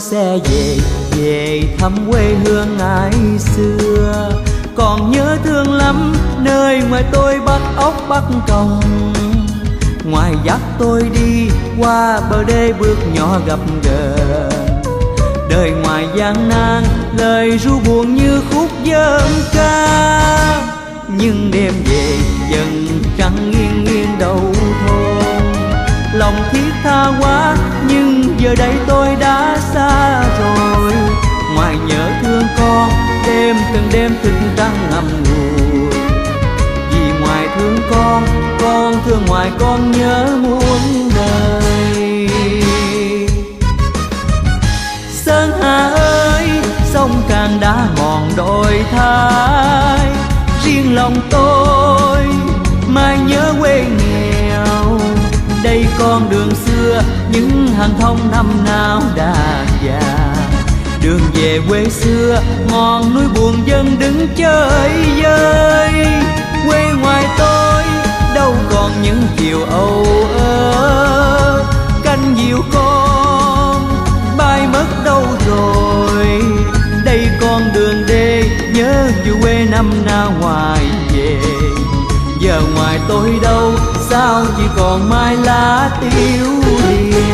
tôi sẽ về về thăm quê hương ngày xưa. Còn nhớ thương lắm nơi ngoài tôi bắt ốc bắt còng. Ngoài dắt tôi đi qua bờ đê bước nhỏ gặp gỡ. Đời ngoài gian nan, lời ru buồn như khúc dân ca. Nhưng đêm về, dần trăng nghiêng nghiêng đầu thôi lòng thiết tha quá, nhưng giờ đây tôi đã xa rồi. Ngoài nhớ thương con, đêm từng đêm thức trăng ngầm ngùi. Vì ngoài thương con con thương ngoài con nhớ muôn đời. Sơn hà ơi, sông càng đã mòn đổi thay riêng lòng tôi, mai nhớ quê con đường xưa, những hàng thông năm nào đã già. Đường về quê xưa, ngọn núi buồn dân đứng chơi vơi. Quê ngoài tôi, đâu còn những chiều âu ơ. Canh diều con, bay mất đâu rồi. Đây con đường đê, nhớ chiều quê năm nào ngoài về. Giờ ngoài tôi đâu sao chỉ còn mai lá tiêu điều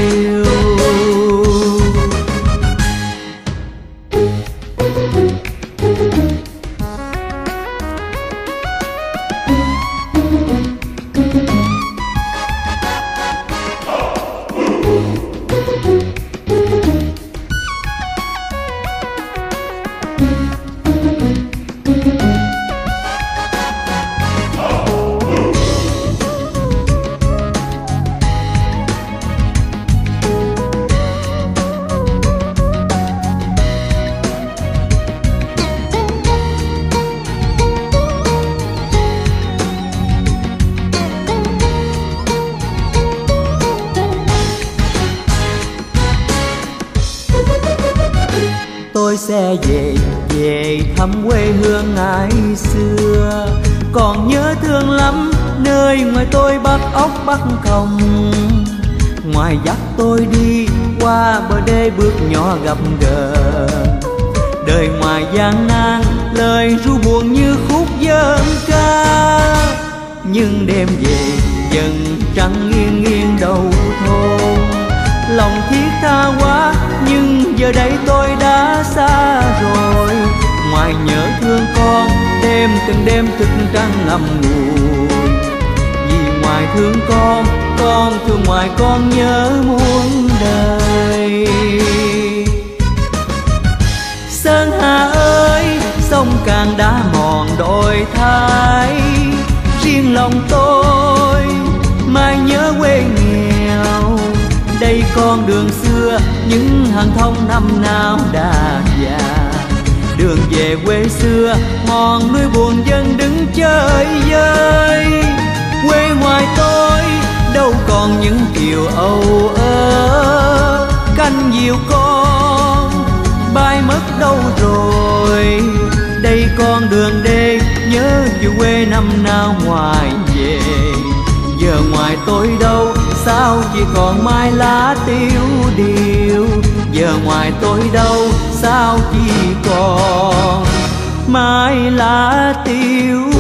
tôi sẽ về về thăm quê hương ngày xưa. Còn nhớ thương lắm nơi ngoài tôi bắt ốc bắt còng. Ngoài dắt tôi đi qua bờ đê bước nhỏ gặp gỡ. Đời ngoài gian nan, lời ru buồn như khúc dân ca. Nhưng đêm về, dần trăng nghiêng thiết tha quá nhưng giờ đây tôi đã xa rồi. Ngoài nhớ thương con, đêm từng đêm thức trăng ngầm ngùi. Vì ngoài thương con con thương ngoài con nhớ muôn đời. Sơn hà ơi, sông càng đã mòn đổi thay riêng lòng tôi, mai nhớ quê người đây con đường xưa, những hàng thông năm nào đã già. Đường về quê xưa ngọn núi buồn dân đứng chơi vơi. Quê ngoài tôi, đâu còn những kiều âu ơ. Canh diều con, bay mất đâu rồi. Đây con đường đê, nhớ chiều quê năm nào ngoài về. Giờ ngoài tôi đâu sao chỉ còn mai lá tiêu điều? Giờ ngoài tôi đâu, sao chỉ còn mai lá tiêu